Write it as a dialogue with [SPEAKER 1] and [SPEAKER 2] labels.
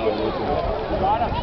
[SPEAKER 1] Bora!